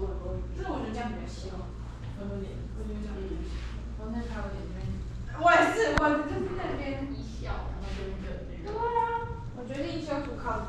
就。是我觉得这样比较希望，很多点，我觉得这样比较希望。然后他有点在，我也是，我就是在那边一笑，然后就那个。对啊，我觉得一笑不靠。